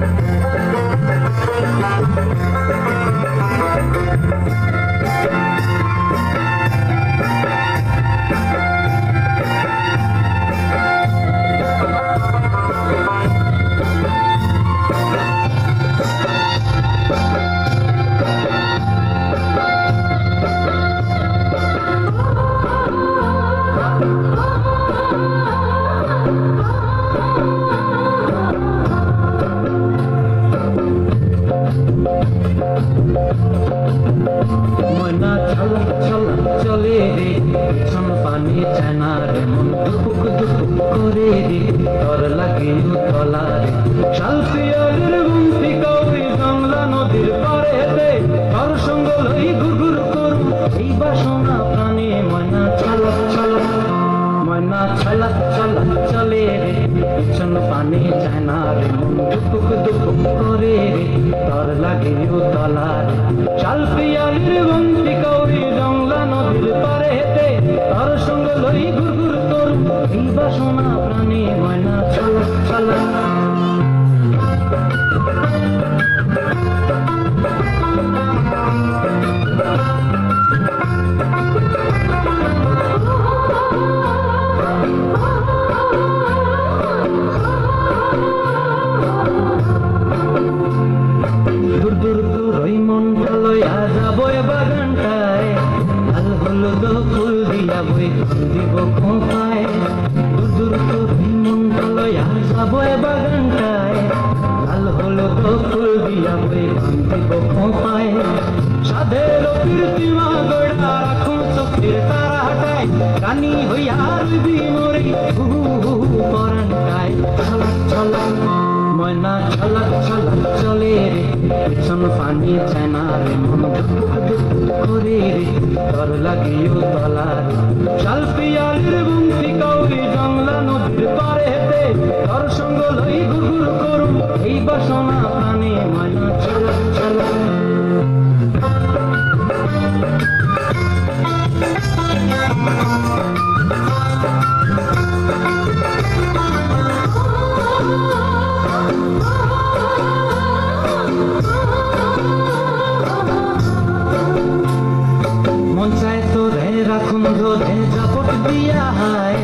Thank ময়না ছলা ছলা চলে রে পেছন পানি চায়না রে, মন দুপুক দুপুক করে রে, ডর লাগে তলা রে। শালপিয়ারের গুমতি কৌরি জংলা নদীর পাড়েতে তার সঙ্গ লই ঘুরঘুর করু এই বাসনা প্রাণে ময়না ছলা ছলা, ময়না ছলা পেছন পানি চায়না রে মন দুপুক দুপুক করে রে ডর লাগে তলার। চাল শাল দিব খোঁপায়, দূর দূর মনটা লইয়া যাব বাগানটায়। লাল হলুদ ফুল দিয়া বই দিব খোঁপায়। সাধের কীর্তিমা গড়া রাখুন চোখের তারা হাটায় রানী হইয়া পানি চায়না রে মন করে রে। ডর লাগিও তলা মন চায় তো রে রাখুন ধরে জাপট দিয়া হায়।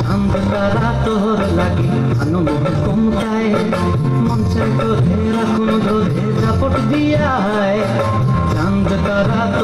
চাঁদ তারা তোর লাগে, আনন্দ কমতায়। মন চায় তো রে রাখুন ধরে জাপট দিয়া হায়। চাঁদ তারা তোর